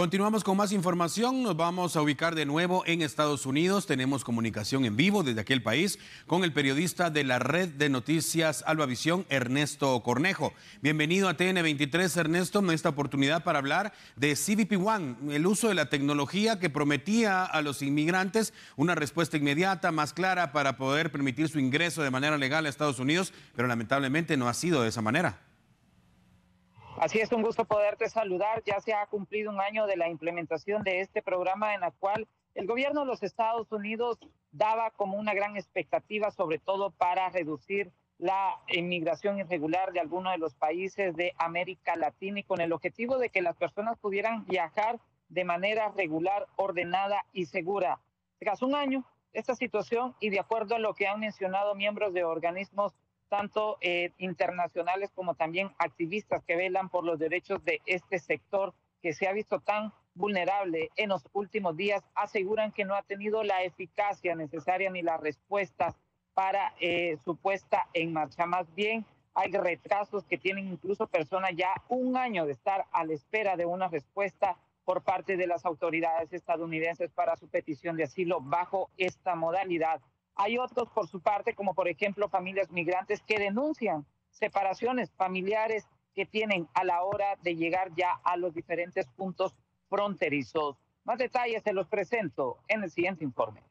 Continuamos con más información. Nos vamos a ubicar de nuevo en Estados Unidos. Tenemos comunicación en vivo desde aquel país con el periodista de la red de noticias Albavisión, Ernesto Cornejo. Bienvenido a TN23, Ernesto, en esta oportunidad para hablar de CBP One, el uso de la tecnología que prometía a los inmigrantes una respuesta inmediata, más clara para poder permitir su ingreso de manera legal a Estados Unidos, pero lamentablemente no ha sido de esa manera. Así es, un gusto poderte saludar. Ya se ha cumplido un año de la implementación de este programa en la cual el gobierno de los Estados Unidos daba como una gran expectativa, sobre todo para reducir la inmigración irregular de algunos de los países de América Latina y con el objetivo de que las personas pudieran viajar de manera regular, ordenada y segura. Tras un año, esta situación y de acuerdo a lo que han mencionado miembros de organismos tanto eh, internacionales como también activistas que velan por los derechos de este sector que se ha visto tan vulnerable en los últimos días, aseguran que no ha tenido la eficacia necesaria ni las respuestas para eh, su puesta en marcha. Más bien, hay retrasos que tienen incluso personas ya un año de estar a la espera de una respuesta por parte de las autoridades estadounidenses para su petición de asilo bajo esta modalidad. Hay otros, por su parte, como por ejemplo familias migrantes que denuncian separaciones familiares que tienen a la hora de llegar ya a los diferentes puntos fronterizos. Más detalles se los presento en el siguiente informe.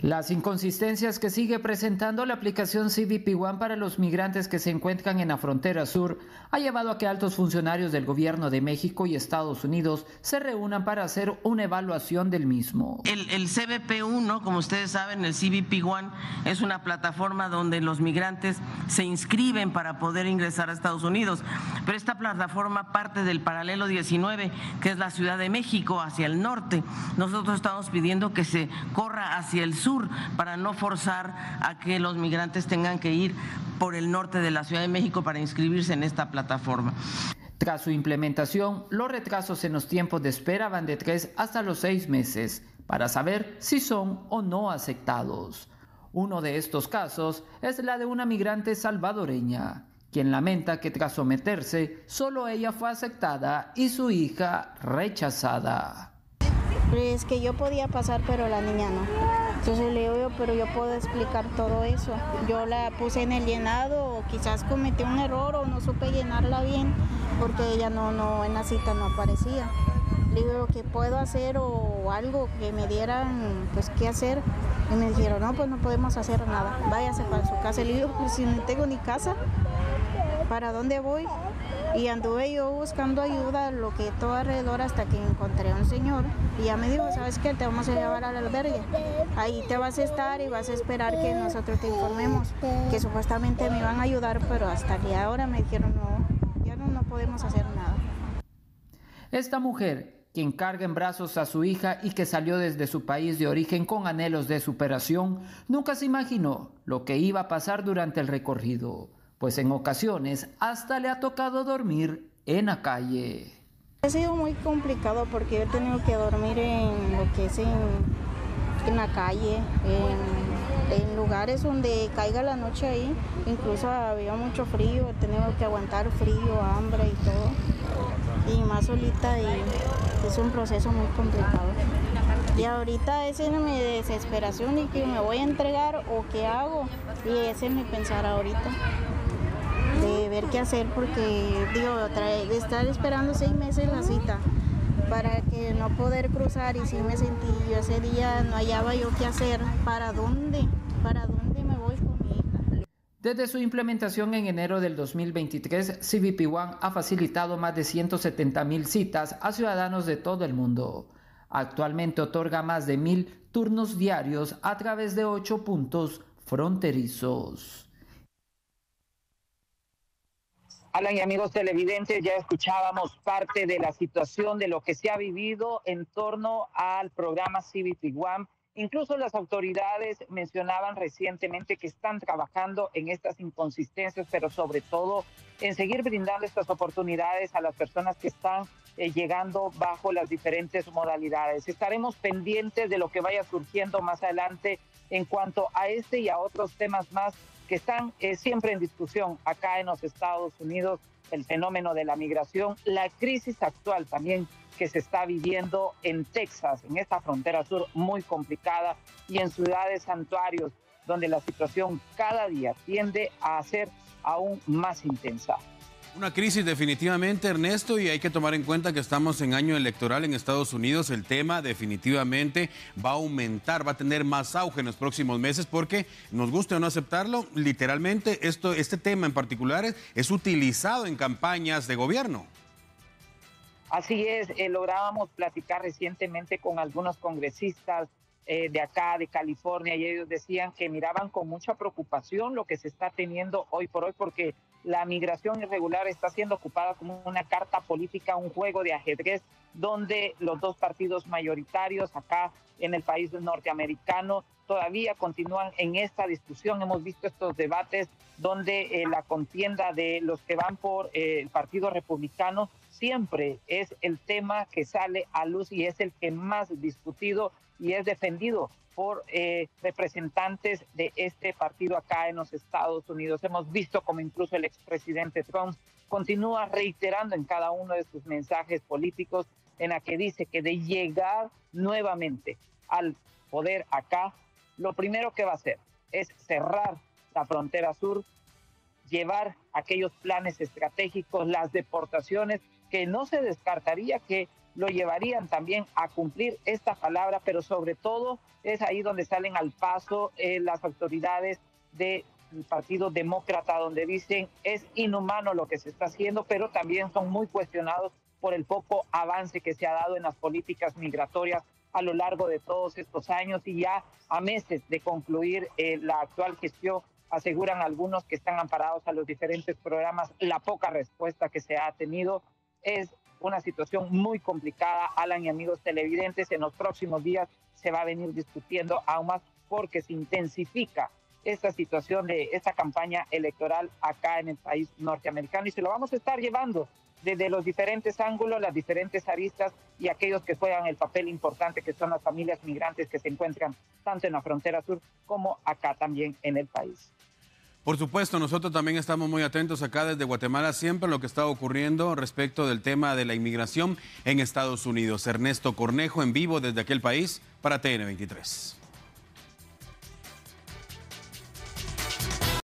Las inconsistencias que sigue presentando la aplicación CBP One para los migrantes que se encuentran en la frontera sur ha llevado a que altos funcionarios del gobierno de México y Estados Unidos se reúnan para hacer una evaluación del mismo. El, CBP 1, como ustedes saben, el CBP One es una plataforma donde los migrantes se inscriben para poder ingresar a Estados Unidos, pero esta plataforma parte del paralelo 19, que es la Ciudad de México hacia el norte. Nosotros estamos pidiendo que se corra hacia el sur para no forzar a que los migrantes tengan que ir por el norte de la Ciudad de México para inscribirse en esta plataforma. Tras su implementación, los retrasos en los tiempos de espera van de tres hasta los seis meses para saber si son o no aceptados. Uno de estos casos es la de una migrante salvadoreña, quien lamenta que tras someterse, solo ella fue aceptada y su hija rechazada. Es que yo podía pasar, pero la niña no. Entonces le digo pero yo puedo explicar todo eso. Yo la puse en el llenado, o quizás cometí un error o no supe llenarla bien, porque ella no, no, en la cita no aparecía. Le digo que puedo hacer o algo que me dieran, pues qué hacer. Y me dijeron, no, pues no podemos hacer nada, váyase para su casa. Le digo, pues si no tengo ni casa, ¿para dónde voy? Y anduve yo buscando ayuda, lo que todo alrededor, hasta que encontré a un señor. Y ya me dijo, ¿sabes qué? Te vamos a llevar al albergue. Ahí te vas a estar y vas a esperar que nosotros te informemos. Que supuestamente me iban a ayudar, pero hasta que ahora me dijeron, no, ya no, no podemos hacer nada. Esta mujer quien carga en brazos a su hija y que salió desde su país de origen con anhelos de superación, nunca se imaginó lo que iba a pasar durante el recorrido pues en ocasiones hasta le ha tocado dormir en la calle. Ha sido muy complicado porque he tenido que dormir en lo que es en, la calle, en, lugares donde caiga la noche ahí. Incluso había mucho frío, he tenido que aguantar frío, hambre y todo. Y más solita y es un proceso muy complicado. Y ahorita esa es mi desesperación y que me voy a entregar o qué hago. Y ese es mi pensar ahorita de ver qué hacer porque digo, de estar esperando seis meses la cita para que no poder cruzar y si me sentí yo ese día no hallaba yo qué hacer, para dónde, para dónde me voy. Desde su implementación en enero del 2023, CBP One ha facilitado más de 170 mil citas a ciudadanos de todo el mundo. Actualmente otorga más de mil turnos diarios a través de ocho puntos fronterizos. Alan y amigos televidentes, ya escuchábamos parte de la situación de lo que se ha vivido en torno al programa CBT One. Incluso las autoridades mencionaban recientemente que están trabajando en estas inconsistencias, pero sobre todo en seguir brindando estas oportunidades a las personas que están eh, llegando bajo las diferentes modalidades. Estaremos pendientes de lo que vaya surgiendo más adelante en cuanto a este y a otros temas más que están eh, siempre en discusión acá en los Estados Unidos el fenómeno de la migración, la crisis actual también que se está viviendo en Texas, en esta frontera sur muy complicada, y en ciudades santuarios, donde la situación cada día tiende a ser aún más intensa. Una crisis definitivamente, Ernesto, y hay que tomar en cuenta que estamos en año electoral en Estados Unidos. El tema definitivamente va a aumentar, va a tener más auge en los próximos meses porque, nos guste o no aceptarlo, literalmente esto, este tema en particular es, utilizado en campañas de gobierno. Así es, eh, lográbamos platicar recientemente con algunos congresistas eh, de acá, de California, y ellos decían que miraban con mucha preocupación lo que se está teniendo hoy por hoy, porque la migración irregular está siendo ocupada como una carta política, un juego de ajedrez, donde los dos partidos mayoritarios acá en el país norteamericano todavía continúan en esta discusión. Hemos visto estos debates donde eh, la contienda de los que van por eh, el Partido Republicano siempre es el tema que sale a luz y es el que más discutido y es defendido por eh, representantes de este partido acá en los Estados Unidos. Hemos visto como incluso el expresidente Trump continúa reiterando en cada uno de sus mensajes políticos en la que dice que de llegar nuevamente al poder acá, lo primero que va a hacer es cerrar la frontera sur, llevar aquellos planes estratégicos, las deportaciones, que no se descartaría que lo llevarían también a cumplir esta palabra, pero sobre todo es ahí donde salen al paso eh, las autoridades del Partido Demócrata, donde dicen es inhumano lo que se está haciendo, pero también son muy cuestionados por el poco avance que se ha dado en las políticas migratorias a lo largo de todos estos años y ya a meses de concluir eh, la actual gestión aseguran algunos que están amparados a los diferentes programas. La poca respuesta que se ha tenido es una situación muy complicada, Alan y amigos televidentes. En los próximos días se va a venir discutiendo aún más porque se intensifica esta situación de esta campaña electoral acá en el país norteamericano y se lo vamos a estar llevando desde los diferentes ángulos, las diferentes aristas y aquellos que juegan el papel importante que son las familias migrantes que se encuentran tanto en la frontera sur como acá también en el país. Por supuesto, nosotros también estamos muy atentos acá desde Guatemala siempre a lo que está ocurriendo respecto del tema de la inmigración en Estados Unidos. Ernesto Cornejo en vivo desde aquel país para TN23.